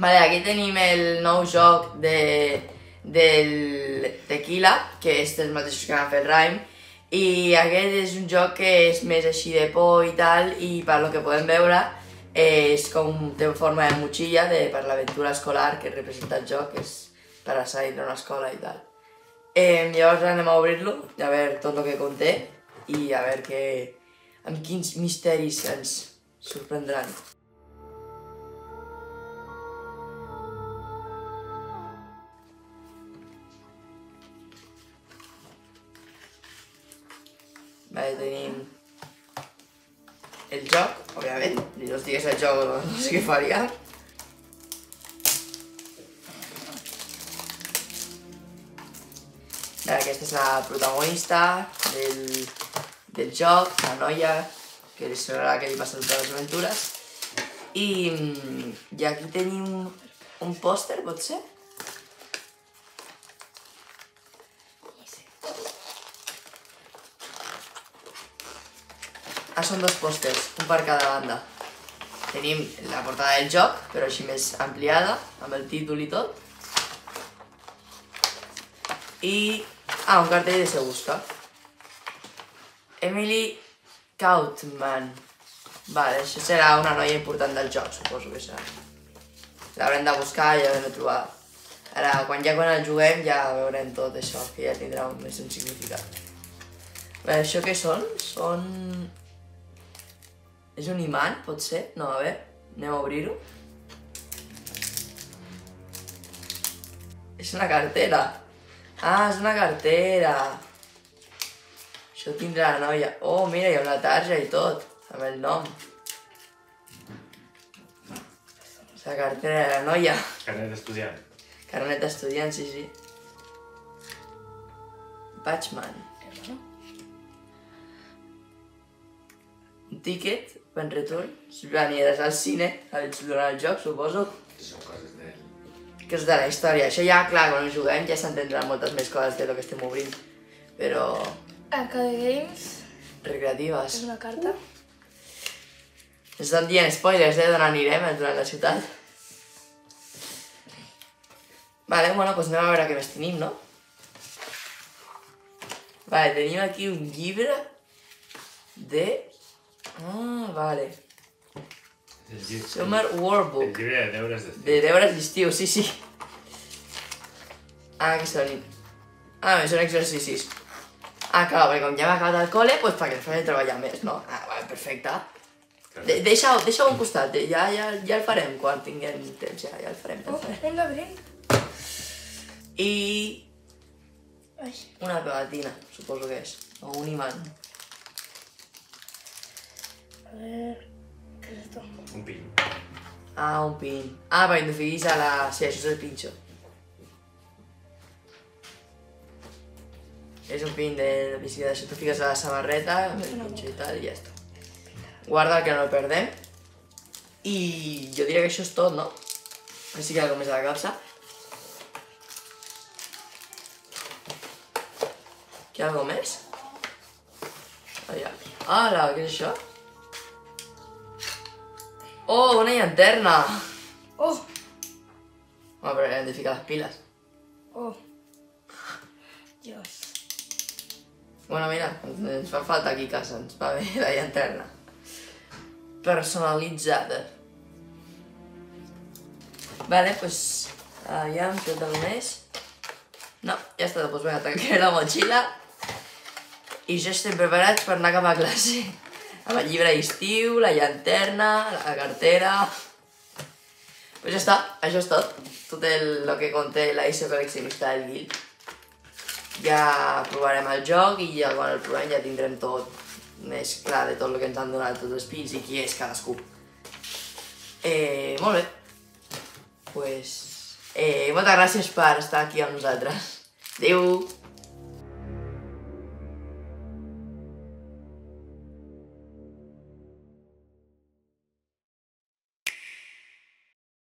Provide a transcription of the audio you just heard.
Vale, aquí tenim el nou joc de, del Tequila, que és dels mateixos que han fet Rhyme, i aquest és un joc que és més així de por i tal, i per lo que podem veure és com té forma de motxilla de, per l'aventura escolar que representa el joc, que és per a salir d'una escola i tal. Eh, llavors anem a obrir-lo, a veure tot el que conté i a veure que, amb quins misteris ens sorprendran. Vale, tenim el joc, òbviament, si no estigués el joc no, sé què faria. Aquesta és la protagonista del, del joc, la noia, que serà la que li passa totes les aventures. I, mm, i aquí tenim un pòster, pot ser? Ah, són dos pòsters, un per cada banda. Tenim la portada del joc, però així més ampliada, amb el títol i tot. I... Ah, un cartell de Se Busca. Emily Kautman. Vale, això serà una noia important del joc, suposo que serà. L'haurem de buscar i l'haurem de trobar. Ara, quan ja quan el juguem, ja veurem tot això, que ja tindrà més un significat. Vale, això què són? Són... És un imant, pot ser? No, a veure, anem a obrir-ho. És una cartera. Ah, és una cartera. Això tindrà la noia. Oh, mira, hi ha una tarja i tot, amb el nom. És la cartera de la noia. Carnet d'estudiant. Carnet d'estudiant, sí, sí. Batchman. Un tiquet, ben retorn. Si aniràs al cine, a durant el joc, suposo. Són coses de... Que és de la història. Això ja, clar, quan ho juguem ja s'entendran moltes més coses de lo que estem obrint. Però Arcade Games recreatives. és una carta. Ens estan dient spoilers, eh, d'on anirem eh, durant la ciutat. Vale, bueno, doncs anem a veure què més tenim, no? Vale, tenim aquí un llibre de... Ah, vale. El Summer el Workbook. llibre de deures d'estiu. De deures d'estiu, sí, sí. Ah, que són... Ah, bé, són exercicis. Ah, clar, perquè com ja m'ha acabat el col·le, doncs perquè faré treballar més, no? Ah, vale, perfecte. De Deixa-ho deixa a un costat, ja, ja, ja el farem quan tinguem temps, ja, ja el farem. Ja Oh, el farem. un laberint. I Ai, una pegatina, suposo que és, o un imant. A ver... ¿Qué es esto? Un pin. Ah, un pin. Ah, perquè t'ho fiquis a la... Sí, això és el pinxo. És un pin de la bicicleta, això t'ho fiques a la samarreta, el pinxo i tal, i ja està. Guarda que no el perdem. I jo diria que això és tot, no? Així que com més a la capsa. Hi ha alguna més? Allà. Ala, què és això? Oh, una llanterna! Oh, Home, però hem de ficar les piles. oh. Dios. Bueno, mira, ens fa falta aquí a casa, ens va bé la llanterna. Personalitzada. Vale, pues... Aviam, tot el més. No, ja està, doncs vinga, tanquem la motxilla. I ja estem preparats per anar cap a classe. Amb el llibre d'estiu, la llanterna, la cartera... Pues ja està, això és tot. Tot el, el que conté ISO col·leccionista del Guild. Ja provarem el joc i ja quan el provem ja tindrem tot més clar de tot el que ens han donat tots els pins i qui és cadascú. Eh, molt bé. Pues, eh, moltes gràcies per estar aquí amb nosaltres. Adéu!